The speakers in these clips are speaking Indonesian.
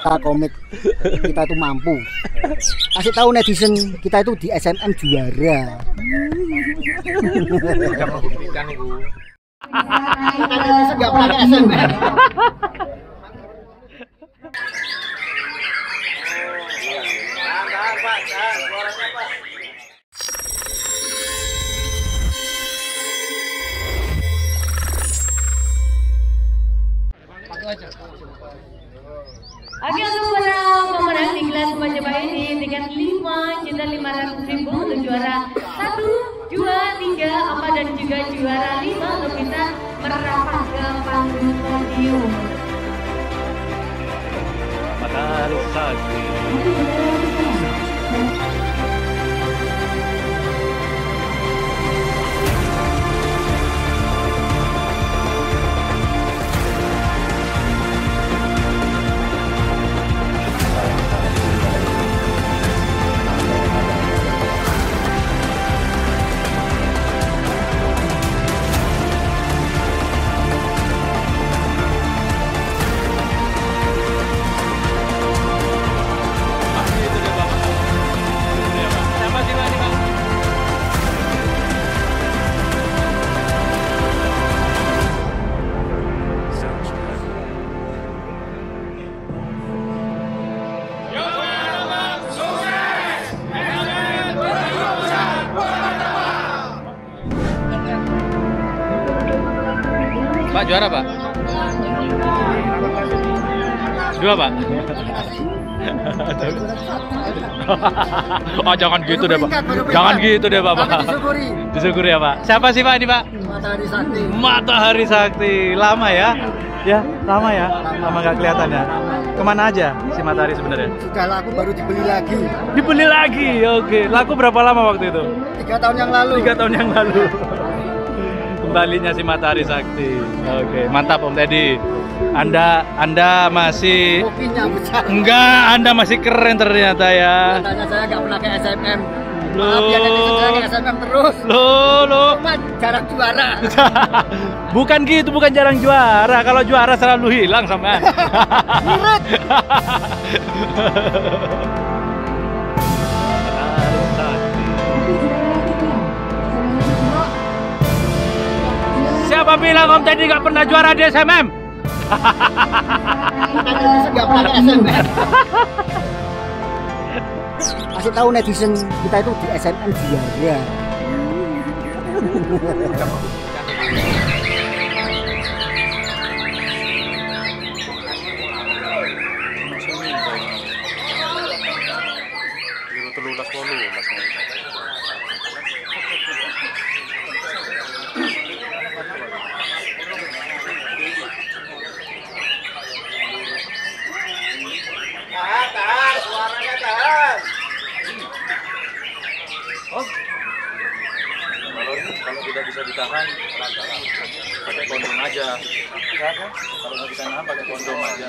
kita komit kita itu mampu. Kasih tahu netizen kita itu di SMM juara. Udah membuktikan itu. netizen nggak pernah ke SMM panggung podium. Matahari sakti. Pak juara Pak? Dua Pak? oh jangan gitu deh Pak. Jangan gitu deh Pak. Disyukuri. Disyukuri ya Pak. Siapa sih Pak ini Pak? matahari sakti Matahari Sakti. Lama ya? Ya, lama ya? Lama nggak kelihatan ya? Ke mana aja si Matahari sebenarnya? sudah laku baru dibeli lagi Dibeli lagi, oke. Laku berapa lama waktu itu? tiga tahun yang lalu Tiga tahun yang lalu. Kembalinya si Matahari Sakti. Oke, mantap Om Teddy. Anda Anda masih kopinya besar enggak, Anda masih keren ternyata ya. katanya saya nggak pernah ke SMM Loh. maaf ya SMM terus Loh, loh. cuma jarang juara bukan gitu, bukan jarang juara. Kalau juara selalu hilang. Nurut. Siapa bilang Om Teddy nggak pernah juara di SMM? nggak pernah ke SMM kasih tahu netizen kita itu di SMM juara Biru nikahan pakai kondom aja kalau nggak bisa nahan pakai kondom aja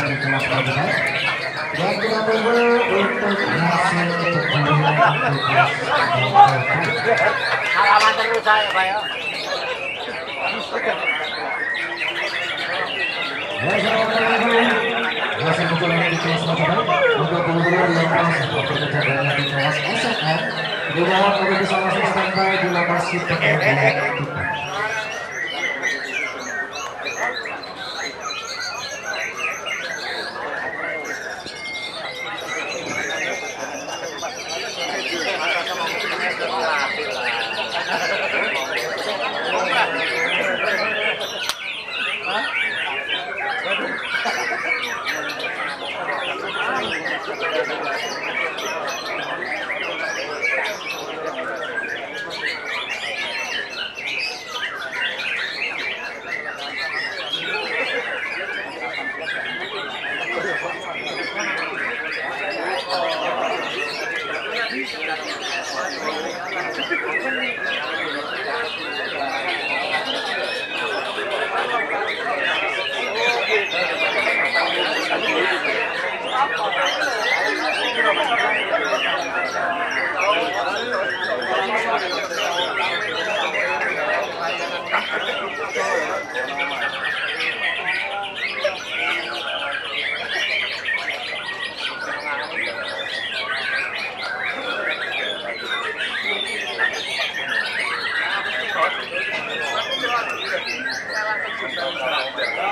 dari kelas menengah dan kita tunggu untuk hasil halaman terus saya pak ya Hasil kecurangan di kelas menengah untuk yang di kelas di なるほど。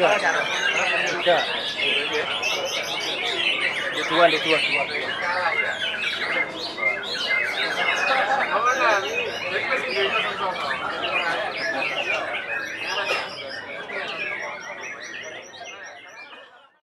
Tiga. Tiga. Di dua, di dua, dua.